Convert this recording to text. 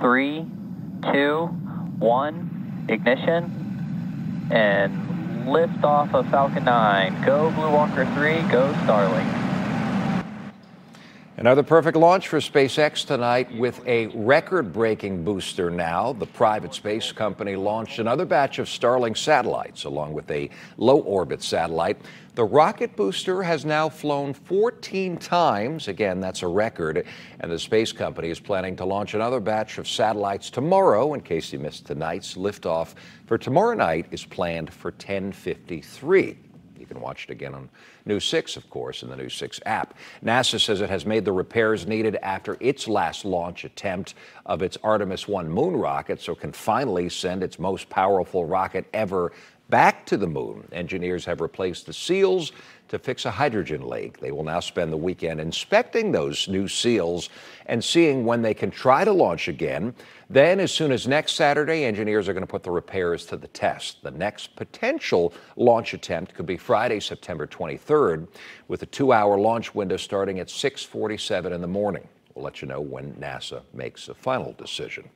three, two, one, ignition, and lift off of Falcon 9. Go Blue Walker 3, go Starlink. Another perfect launch for SpaceX tonight with a record breaking booster now. The private space company launched another batch of Starlink satellites along with a low orbit satellite. The rocket booster has now flown 14 times. Again, that's a record. And the space company is planning to launch another batch of satellites tomorrow. In case you missed tonight's liftoff for tomorrow night is planned for 1053. You can watch it again on News 6, of course, in the News 6 app. NASA says it has made the repairs needed after its last launch attempt of its Artemis 1 moon rocket, so can finally send its most powerful rocket ever back to the moon. Engineers have replaced the seals to fix a hydrogen leak. They will now spend the weekend inspecting those new seals and seeing when they can try to launch again. Then, as soon as next Saturday, engineers are going to put the repairs to the test. The next potential launch attempt could be Friday, September 23rd, with a two-hour launch window starting at 6:47 in the morning. We'll let you know when NASA makes a final decision.